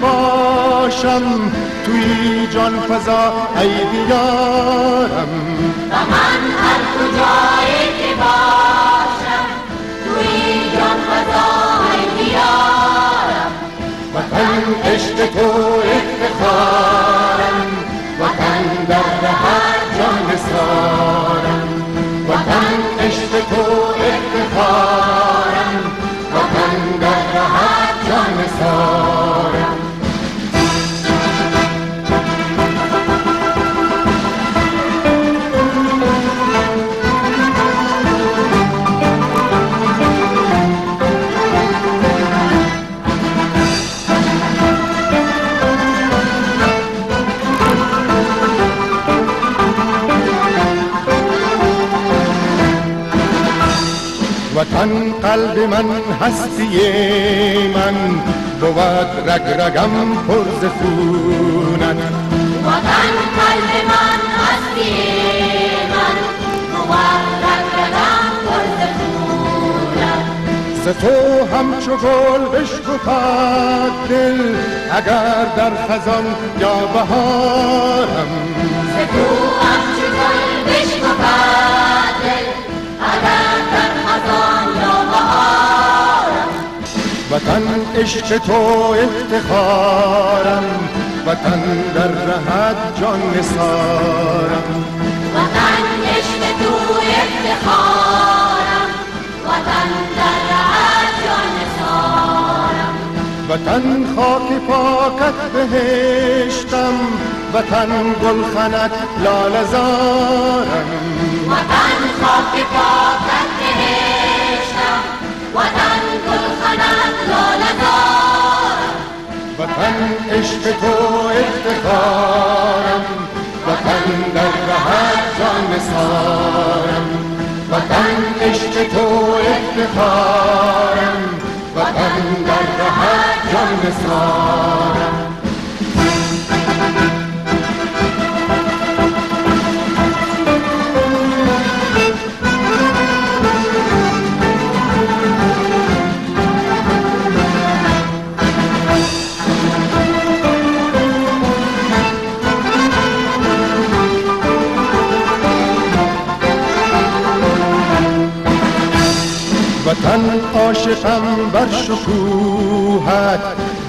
باشم توی جان فضا ای بیارم و من هر کجایی که باشم توی جان فضا ای بیارم وطن عشق تو افتخارم قلب من هستی من. بود رگ رگم پر ز خونت. وطن قلب من هستی من. بود رگرگم پر ز خونت. ز تو همچو گل بشکفد دل اگر در خزان یا بهارم. ز تو همچو گل بشکفد دل اگر در خزان وطن عشق تو افتخارم وطن در رهت جان نثارم. وطن عشق تو افتخارم وطن در رهت جان نثارم. وطن خاک پاکت بهشتم وطن گلخنت لاله زارم وطن وطن عشق تو افتخارم وطن در رهت جان نثارم. وطن عشق تو افتخارم وطن در رهت جان بر شکوهت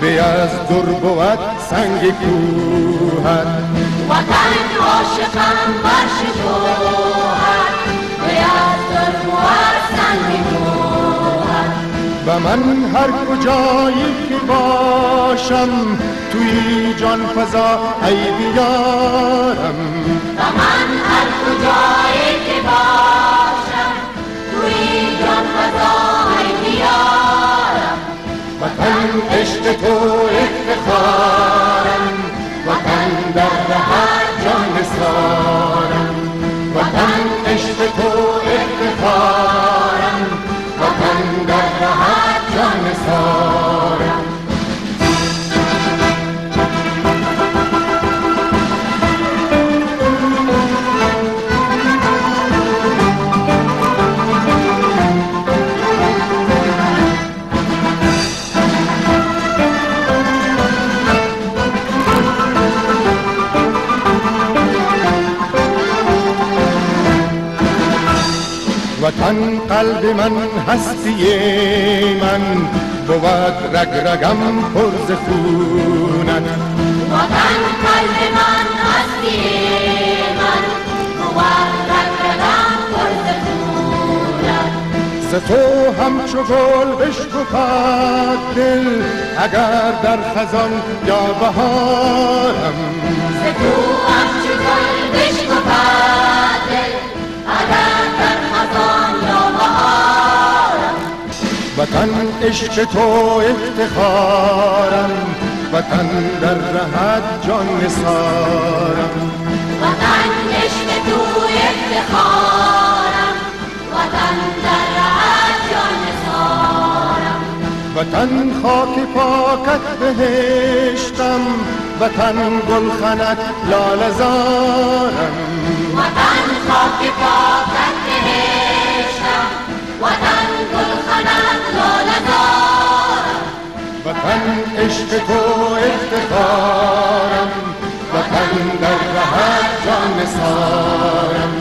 به از در بود سنگ کوهت. وطن عاشقم بر شکوهت به از در بود سنگ کوهت. و من هر کجایی که باشم توی جان فضا ای بیارم و من هر کجایی که باشم وطن قلب من هستی من بود رگ رگم پر ز خونت. وطن قلب من هستی من بود رگرگم پر ز خونت. ز تو همچو گل بشکفد دل اگر در خزان یا بهارم. ز تو همچو گل بشکفد دل اگر وطن عشق تو افتخارم. وطن در رهت جان نثارم. وطن عشق تو افتخارم. وطن در رهت جان نثارم. وطن خاک پاکت بهشتم. وطن گلخنت لاله زارم. وطن خاک پاکت بهشتم. وطن لاله دارم وطن عشق تو افتخارم. وطن در رهت جان سارم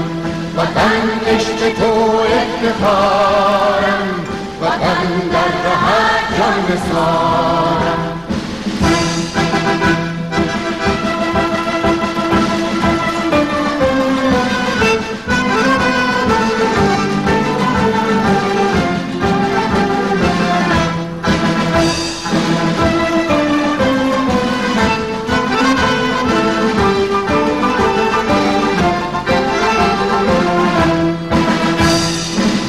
وطن عشق تو افتخارم. وطن در رهت جان سارم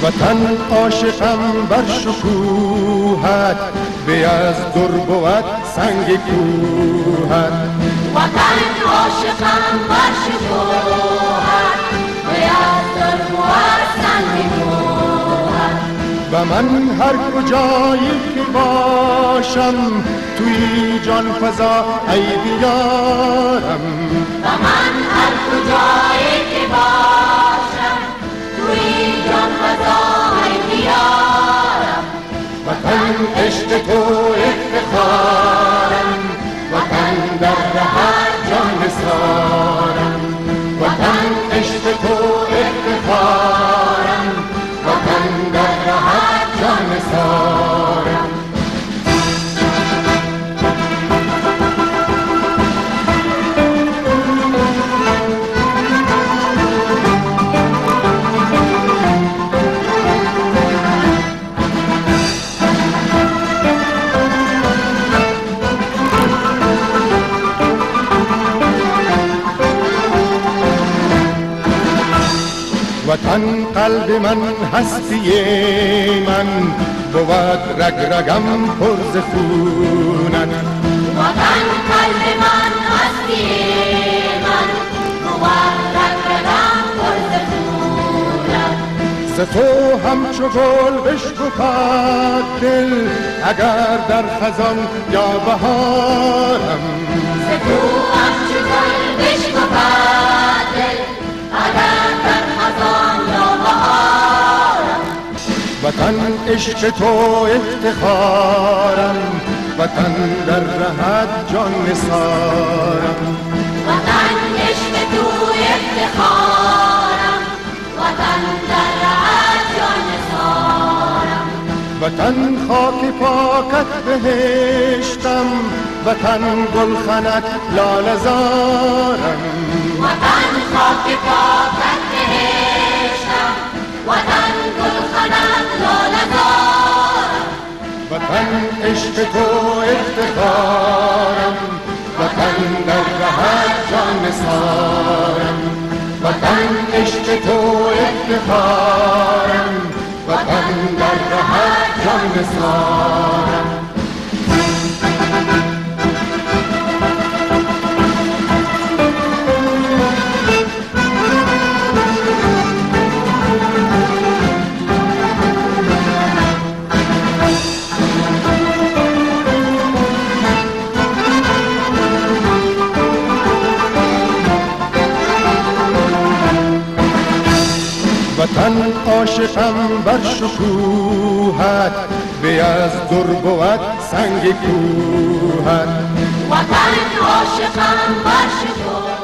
وطن عاشقم بر شکوهت به از در بود سنگ کوهت. وطن عاشقم بر شکوهت به از در بود سنگ کوهت. و من هر کجایی که باشم توی جان فضا ای بیارم و من هر کجایی که باشم توی جان فضای بیارم وطن عشق تو افتخارم وطن قلب من هستی من بود رگ رگم پر ز خونت. وطن قلب من هستی من بود رگرم پر ز خونم ز تو همچو گل بشکفد دل اگر در خزان یا بهارم. ز تو همچو گل بشکفد وطن عشق تو افتخارم. وطن در رهت جان نثارم. وطن عشق تو افتخارم. وطن در رهت جان نثارم. وطن خاک پاکت بهشتم. وطن گلخنت لاله زارم وطن تو افتخارم وطن در رهت جان سارم وطن عشق تو افتخارم وطن در رهت جان سارم عاشقم بر شکوهت به از در بود سنگ کوهت. وطن عاشقم بر شکوه.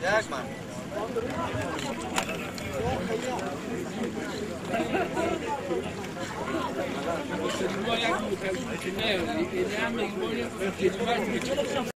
Ja, ik maar. voglio accompagnare, andiamo in voglia perché